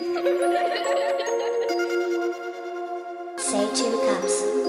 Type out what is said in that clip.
Say two cups.